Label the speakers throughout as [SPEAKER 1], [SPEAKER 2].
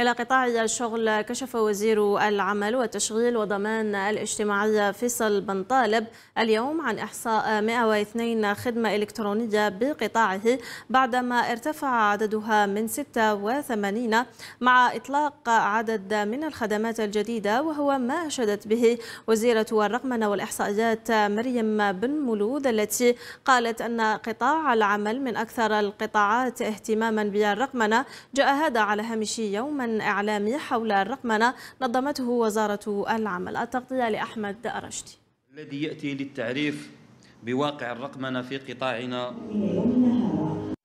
[SPEAKER 1] إلى قطاع الشغل كشف وزير العمل والتشغيل والضمان الاجتماعي فيصل بن طالب اليوم عن إحصاء 102 خدمة إلكترونية بقطاعه بعدما ارتفع عددها من 86 مع إطلاق عدد من الخدمات الجديدة وهو ما أشدت به وزيرة الرقمنة والإحصائيات مريم بن مولود التي قالت أن قطاع العمل من أكثر القطاعات اهتماما بالرقمنة جاء هذا على هامش يوم إعلامي حول الرقمنة نظمته وزارة العمل. التغطية لأحمد رشدي.
[SPEAKER 2] الذي يأتي للتعريف بواقع الرقمنة في قطاعنا.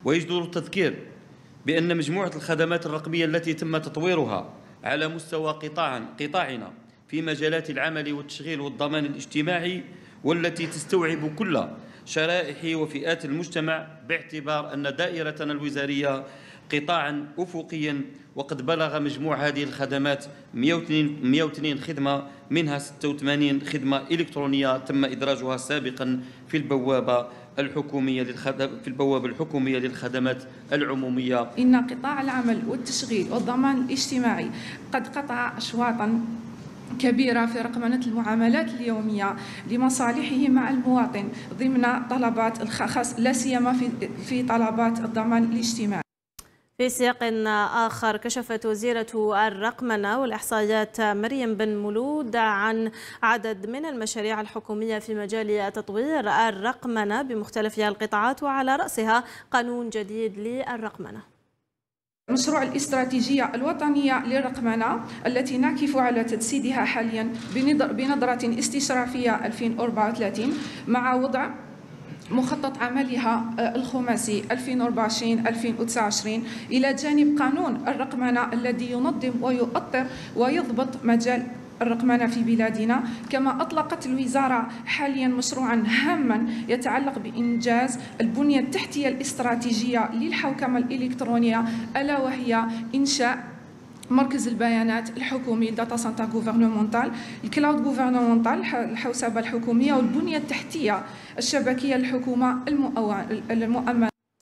[SPEAKER 2] ويجدر التذكير بأن مجموعة الخدمات الرقمية التي تم تطويرها على مستوى قطاع قطاعنا في مجالات العمل والتشغيل والضمان الاجتماعي والتي تستوعب كل شرائح وفئات المجتمع باعتبار أن دائرتنا الوزارية قطاعا أفقيا وقد بلغ مجموع هذه الخدمات 102 خدمة منها 86 خدمة إلكترونية تم إدراجها سابقا في البوابة الحكومية في البوابة الحكومية للخدمات العمومية.
[SPEAKER 3] إن قطاع العمل والتشغيل والضمان الاجتماعي قد قطع أشواطا كبيرة في رقمنة المعاملات اليومية لمصالحه مع المواطن ضمن طلبات الخاص لا سيما في طلبات الضمان الاجتماعي.
[SPEAKER 1] في سياق آخر كشفت وزيرة الرقمنة والإحصائيات مريم بن مولود عن عدد من المشاريع الحكومية في مجال تطوير الرقمنة بمختلف القطاعات وعلى رأسها قانون جديد للرقمنة.
[SPEAKER 3] مشروع الاستراتيجية الوطنية للرقمنة التي نعكف على تجسيدها حاليا بنظرة استشرافية 2034 مع وضع مخطط عملها الخماسي 2024-2029 إلى جانب قانون الرقمنة الذي ينظم ويؤطر ويضبط مجال الرقمنة في بلادنا. كما أطلقت الوزارة حاليا مشروعا هاما يتعلق بإنجاز البنية التحتية الاستراتيجية للحوكمة الإلكترونية ألا وهي إنشاء مركز البيانات الحكومي data center gouvernemental الكلاود غوفرنمونتال الحوسبة الحكومية والبنية التحتية الشبكية للحكومه المؤمنة.